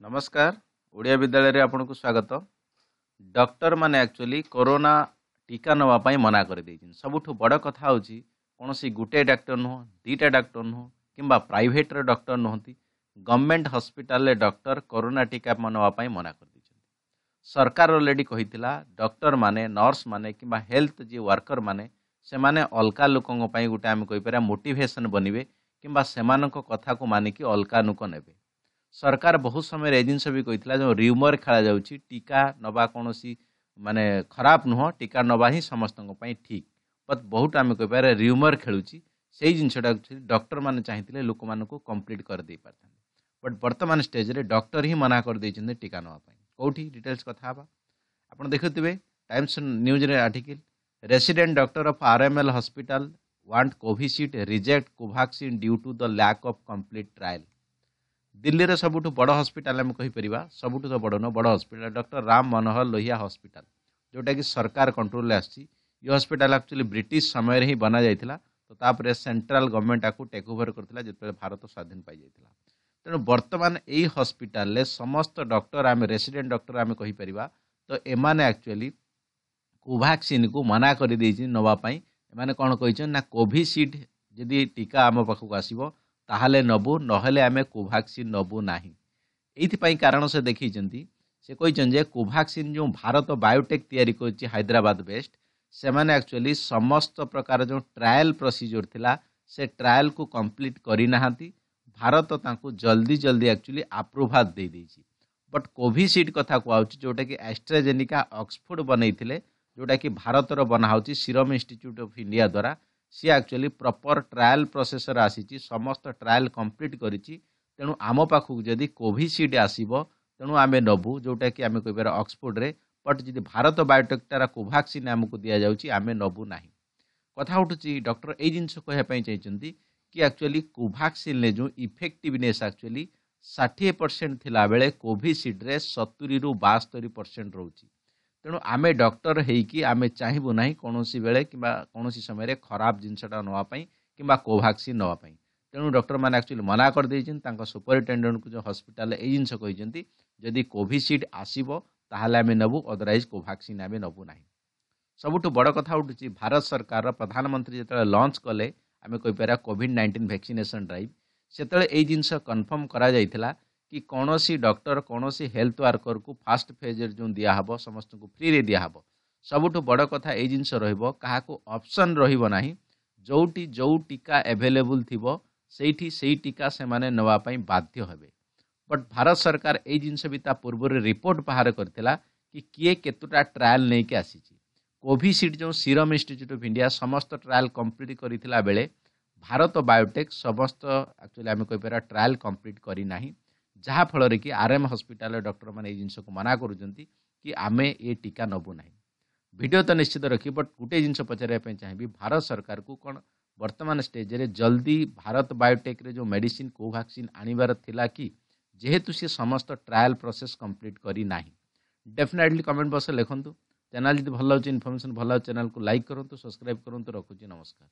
ନମସ୍କାର। ଓଡ଼ିଆ ବିଦ୍ୟାଳୟରେ ଆପଣଙ୍କୁ ସ୍ୱାଗତ। ଡକ୍ଟରମାନେ ଆକ୍ଚୁଆଲି କରୋନା ଟୀକା ନେବା ପାଇଁ ମନା କରିଦେଇଛନ୍ତି। ସବୁଠୁ ବଡ଼ କଥା ହେଉଛି କୌଣସି ଗୋଟେ ଡାକ୍ତର ନୁହଁ ଦୁଇଟା ଡାକ୍ତର ନୁହଁ କିମ୍ବା ପ୍ରାଇଭେଟ୍ର ଡକ୍ଟର ନୁହନ୍ତି ଗଭର୍ଣ୍ଣମେଣ୍ଟ ହସ୍ପିଟାଲରେ ଡକ୍ଟର କରୋନା ଟୀକା ନେବା ପାଇଁ ମନା କରିଦେଇଛନ୍ତି। ସରକାର ଅଲରେଡ଼ି କହିଥିଲା ଡକ୍ଟରମାନେ ନର୍ସମାନେ କିମ୍ବା ହେଲ୍ଥ ଯିଏ ୱାର୍କରମାନେ ସେମାନେ ଅଲଗା ଲୋକଙ୍କ ପାଇଁ ଗୋଟେ ଆମେ କହିପାରିବା ମୋଟିଭେସନ୍ ବନିବେ କିମ୍ବା ସେମାନଙ୍କ କଥାକୁ ମାନିକି ଅଲଗା ଲୋକ ନେବେ। ସରକାର ବହୁତ ସମୟରେ ଏ ଜିନିଷ ବି କହିଥିଲା ଯେଉଁ ରିଉମର ଖେଳାଯାଉଛି ଟୀକା ନେବା କୌଣସି ମାନେ ଖରାପ ନୁହଁ ଟୀକା ନେବା ହିଁ ସମସ୍ତଙ୍କ ପାଇଁ ଠିକ୍ ବଟ୍ ବହୁତ ଆମେ କହିପାରିବା ରିଉମର ଖେଳୁଛି ସେଇ ଜିନିଷଟା ଡକ୍ଟରମାନେ ଚାହିଁଥିଲେ ଲୋକମାନଙ୍କୁ କମ୍ପ୍ଲିଟ୍ କରିଦେଇ ପାରିଥାନ୍ତେ ବଟ୍ ବର୍ତ୍ତମାନ ଷ୍ଟେଜ୍ରେ ଡକ୍ଟର ହିଁ ମନା କରିଦେଇଛନ୍ତି ଟୀକା ନେବା ପାଇଁ କେଉଁଠି ଡିଟେଲ୍ସ କଥା ହେବା ଆପଣ ଦେଖୁଥିବେ ଟାଇମ୍ସ ନ୍ୟୁଜ୍ରେ article resident doctor of R M L hospital want Covishield reject Covaxin due to the lack of complete trial ଦିଲ୍ଲୀର ସବୁଠୁ ବଡ଼ ହସ୍ପିଟାଲ ଆମେ କହିପାରିବା। ସବୁଠୁ ତ ବଡ଼ ନୁହଁ ବଡ଼ hospital doctor Ram Manohar Lohia hospital ଯେଉଁଟାକି ସରକାର କଣ୍ଟ୍ରୋଲରେ ଆସିଛି। ଏ ହସ୍ପିଟାଲ ଆକ୍ଚୁଆଲି ବ୍ରିଟିଶ ସମୟରେ ହିଁ ବନାଯାଇଥିଲା ତ ତାପରେ ସେଣ୍ଟ୍ରାଲ ଗଭର୍ଣ୍ଣମେଣ୍ଟ ଆକୁ ଟେକ୍ ଓଭର କରିଥିଲା ଯେତେବେଳେ ଭାରତ ସ୍ୱାଧୀନ ପାଇଯାଇଥିଲା। ତେଣୁ ବର୍ତ୍ତମାନ ଏଇ ହସ୍ପିଟାଲରେ ସମସ୍ତ ଡକ୍ଟର ଆମେ ରେସିଡେଣ୍ଟ ଡକ୍ଟର ଆମେ କହିପାରିବା ତ ଏମାନେ ଆକ୍ଚୁଆଲି କୋଭାକ୍ସିନ୍କୁ ମନା କରିଦେଇଛନ୍ତି ନେବା ପାଇଁ। ଏମାନେ କ'ଣ କହିଛନ୍ତି ନା କୋଭିସିଲ୍ଡ ଯଦି ଟୀକା ଆମ ପାଖକୁ ଆସିବ ତାହେଲେ ନେବୁ ନହେଲେ ଆମେ କୋଭାକ୍ସିନ୍ ନେବୁ ନାହିଁ। ଏଇଥିପାଇଁ କାରଣ ସେ ଦେଖେଇଛନ୍ତି। ସେ କହିଛନ୍ତି ଯେ କୋଭାକ୍ସିନ୍ ଯେଉଁ ଭାରତ ବାୟୋଟେକ୍ ତିଆରି କରିଛି ହାଇଦ୍ରାବାଦ ବେଷ୍ଟ ସେମାନେ ଆକ୍ଚୁଆଲି ସମସ୍ତ ପ୍ରକାର ଯେଉଁ ଟ୍ରାଏଲ୍ ପ୍ରୋସିଜିଓର ଥିଲା ସେ ଟ୍ରାଏଲ୍କୁ କମ୍ପ୍ଲିଟ୍ କରିନାହାନ୍ତି। ଭାରତ ତାଙ୍କୁ ଜଲ୍ଦି ଜଲ୍ଦି ଆକ୍ଚୁଆଲି ଆପ୍ରୁଭାଲ୍ ଦେଇଦେଇଛି ବଟ୍ କୋଭିସିଲ୍ଡ କଥା କୁହାହେଉଛି ଯେଉଁଟାକି ଆଷ୍ଟ୍ରାଜେନିକା ଅକ୍ସଫୋର୍ଡ ବନେଇଥିଲେ ଯେଉଁଟାକି ଭାରତର ବନା ହେଉଛି ସିରମ୍ ଇନଷ୍ଟିଚ୍ୟୁଟ୍ ଅଫ୍ ଇଣ୍ଡିଆ ଦ୍ୱାରା ସିଏ ଆକ୍ଚୁଆଲି ପ୍ରପର୍ ଟ୍ରାଏଲ୍ ପ୍ରୋସେସରେ ଆସିଛି ସମସ୍ତ ଟ୍ରାଏଲ୍ କମ୍ପ୍ଲିଟ୍ କରିଛି। ତେଣୁ ଆମ ପାଖକୁ ଯଦି କୋଭିସିଲ୍ଡ ଆସିବ ତେଣୁ ଆମେ ନେବୁ ଯେଉଁଟାକି ଆମେ କହିପାରିବା ଅକ୍ସଫୋର୍ଡ଼ରେ ବଟ୍ ଯଦି ଭାରତ ବାୟୋଟେକ୍ଟାର କୋଭାକ୍ସିନ୍ ଆମକୁ ଦିଆଯାଉଛି ଆମେ ନେବୁ ନାହିଁ। କଥା ଉଠୁଛି ଡକ୍ଟର ଏଇ ଜିନିଷ କହିବା ପାଇଁ ଚାହିଁଛନ୍ତି କି ଆକ୍ଚୁଆଲି କୋଭାକ୍ସିନ୍ରେ ଯେଉଁ ଇଫେକ୍ଟିଭନେସ୍ ଆକ୍ଚୁଆଲି ଷାଠିଏ ପରସେଣ୍ଟ ଥିଲାବେଳେ କୋଭିସିଲ୍ଡରେ ସତୁରିରୁ ବାସ୍ତରି ପରସେଣ୍ଟ ରହୁଛି। ତେଣୁ ଆମେ ଡକ୍ଟର ହେଇକି ଆମେ ଚାହିଁବୁ ନାହିଁ କୌଣସି ବେଳେ କିମ୍ବା କୌଣସି ସମୟରେ ଖରାପ ଜିନିଷଟା ନେବା ପାଇଁ କିମ୍ବା କୋଭାକ୍ସିନ୍ ନେବା ପାଇଁ। ତେଣୁ ଡକ୍ଟରମାନେ ଆକ୍ଚୁଆଲି ମନା କରିଦେଇଛନ୍ତି ତାଙ୍କ ସୁପରିଟେଣ୍ଡେଣ୍ଟକୁ ଯେଉଁ ହସ୍ପିଟାଲରେ ଏଇ ଜିନିଷ କହିଛନ୍ତି ଯଦି କୋଭିସିଲ୍ଡ ଆସିବ ତାହେଲେ ଆମେ ନେବୁ ଅଦରୱାଇଜ୍ କୋଭାକ୍ସିନ୍ ଆମେ ନେବୁ ନାହିଁ। ସବୁଠୁ ବଡ଼ କଥା ଉଠୁଛି ଭାରତ ସରକାରର ପ୍ରଧାନମନ୍ତ୍ରୀ ଯେତେବେଳେ ଲଞ୍ଚ କଲେ ଆମେ କହିପାରିବା କୋଭିଡ଼ ନାଇଣ୍ଟିନ୍ ଭ୍ୟାକ୍ସିନେସନ୍ ଡ୍ରାଇଭ୍ ସେତେବେଳେ ଏଇ ଜିନିଷ କନଫର୍ମ କରାଯାଇଥିଲା କି କୌଣସି ଡକ୍ଟର କୌଣସି ହେଲ୍ଥ ୱାର୍କରକୁ ଫାଷ୍ଟ ଫେଜ୍ରେ ଯେଉଁ ଦିଆହେବ ସମସ୍ତଙ୍କୁ ଫ୍ରିରେ ଦିଆହେବ। ସବୁଠୁ ବଡ଼ କଥା ଏଇ ଜିନିଷ ରହିବ କାହାକୁ ଅପସନ୍ ରହିବ ନାହିଁ। ଯେଉଁଠି ଯେଉଁ ଟୀକା ଆଭେଲେବୁଲ୍ ଥିବ ସେଇଠି ସେଇ ଟୀକା ସେମାନେ ନେବା ପାଇଁ ବାଧ୍ୟ ହେବେ। ବଟ୍ ଭାରତ ସରକାର ଏଇ ଜିନିଷ ବି ତା ପୂର୍ବରୁ ରିପୋର୍ଟ ବାହାର କରିଥିଲା କି କିଏ କେତୋଟା ଟ୍ରାଏଲ୍ ନେଇକି ଆସିଛି। କୋଭିସିଲ୍ଡ ଯେଉଁ ସିରମ୍ ଇନଷ୍ଟିଚ୍ୟୁଟ୍ ଅଫ୍ ଇଣ୍ଡିଆ ସମସ୍ତ ଟ୍ରାଏଲ୍ କମ୍ପ୍ଲିଟ୍ କରିଥିଲା ବେଳେ ଭାରତ ବାୟୋଟେକ୍ ସମସ୍ତ ଆକ୍ଚୁଆଲି ଆମେ କହିପାରିବା ଟ୍ରାଏଲ୍ କମ୍ପ୍ଲିଟ୍ କରିନାହିଁ। ଯାହାଫଳରେ କି ଆର୍ ଏମ୍ ହସ୍ପିଟାଲର ଡକ୍ଟରମାନେ ଏଇ ଜିନିଷକୁ ମନା କରୁଛନ୍ତି କି ଆମେ ଏ ଟୀକା ନେବୁ ନାହିଁ ଭିଡ଼ିଓ ତ ନିଶ୍ଚିତ ରଖିବି ବଟ୍ ଗୋଟେ ଜିନିଷ ପଚାରିବା ପାଇଁ ଚାହିଁବି ଭାରତ ସରକାରକୁ କ'ଣ ବର୍ତ୍ତମାନ ଷ୍ଟେଜ୍ରେ ଜଲ୍ଦି ଭାରତ ବାୟୋଟେକ୍ରେ ଯେଉଁ ମେଡ଼ିସିନ୍ କୋଭାକ୍ସିନ୍ ଆଣିବାର ଥିଲା କି ଯେହେତୁ ସେ ସମସ୍ତ ଟ୍ରାଏଲ୍ ପ୍ରୋସେସ୍ କମ୍ପ୍ଲିଟ୍ କରିନାହିଁ ଡେଫିନେଟଲି କମେଣ୍ଟ ବକ୍ସରେ ଲେଖନ୍ତୁ ଚ୍ୟାନେଲ୍ ଯଦି ଭଲ ଲାଗୁଛି ଇନଫର୍ମେସନ୍ ଭଲ ଲାଗୁଛି ଚ୍ୟାନେଲ୍କୁ ଲାଇକ୍ କରନ୍ତୁ ସବସ୍କ୍ରାଇବ୍ କରନ୍ତୁ ରଖୁଛି ନମସ୍କାର